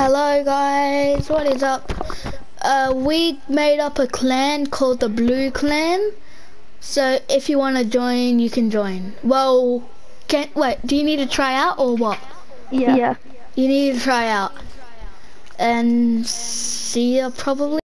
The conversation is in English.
Hello guys, what is up? Uh, we made up a clan called the Blue Clan. So if you want to join, you can join. Well, can wait. Do you need to try out or what? Yeah. You need to try out. And see you probably.